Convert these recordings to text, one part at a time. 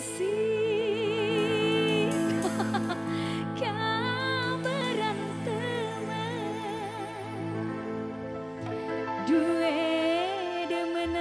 kasih. Kau beranteman dua demenan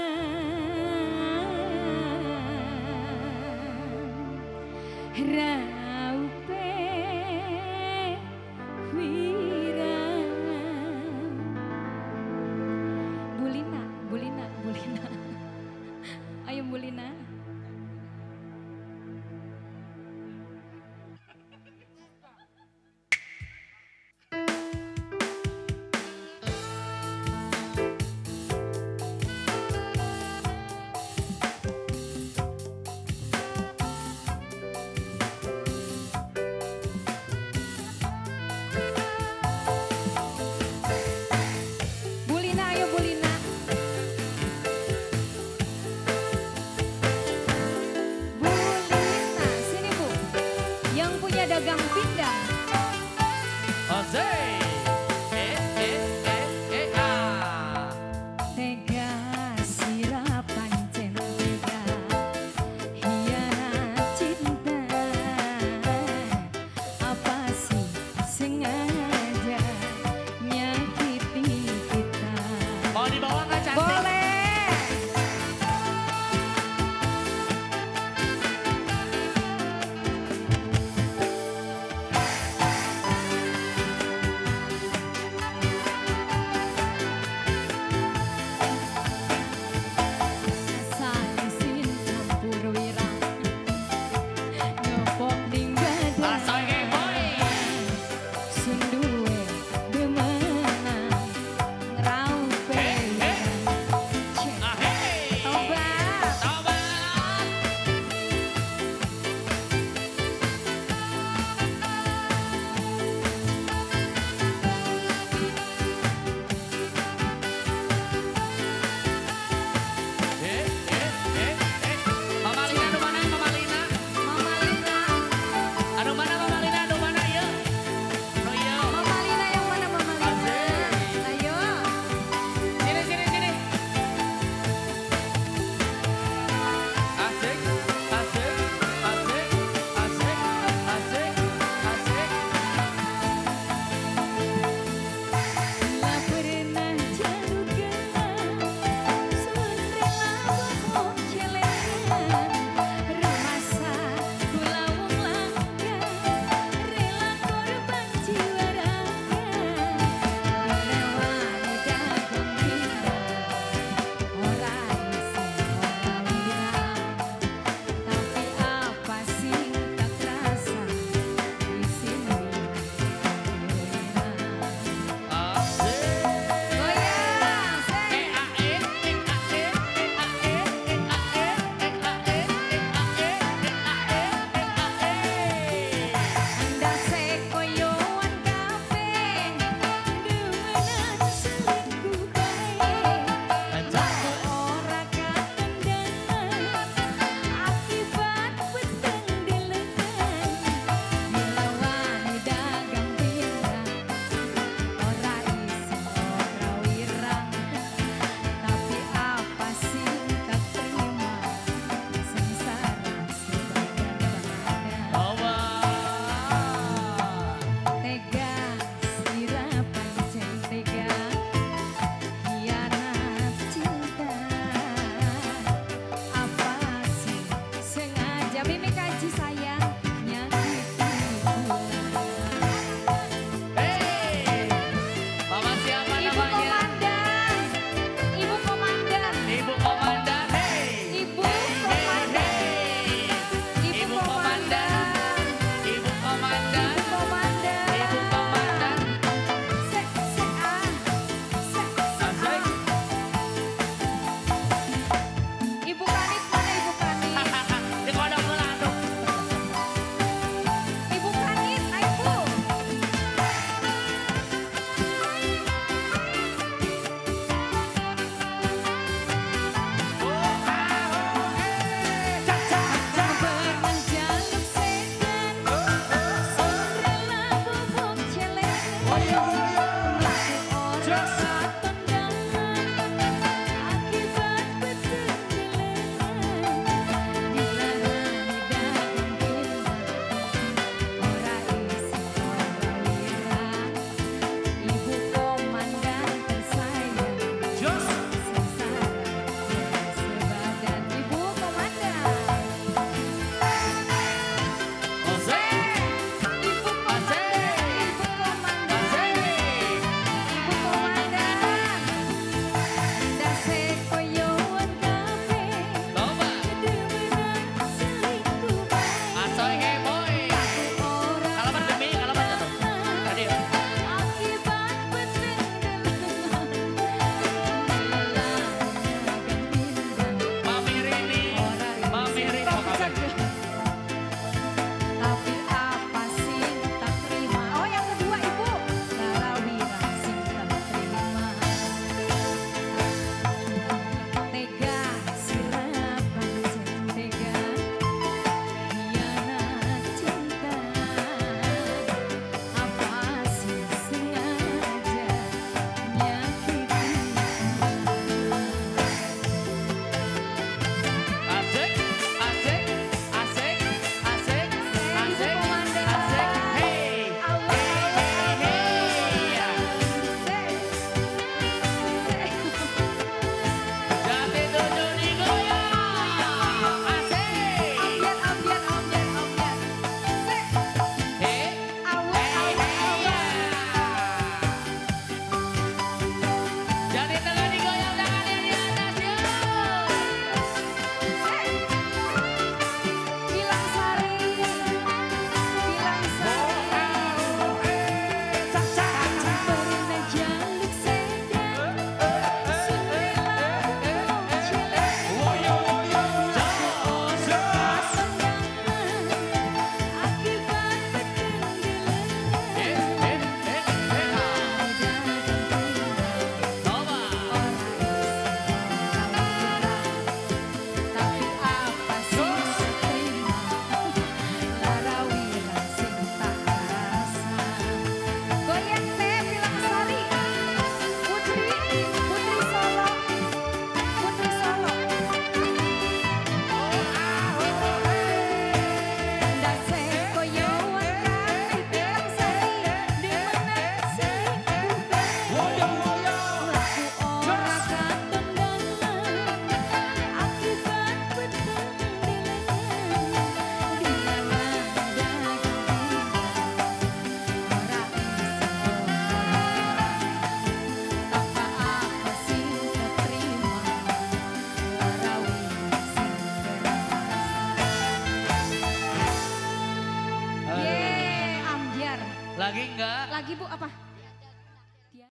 Lagi Bu apa?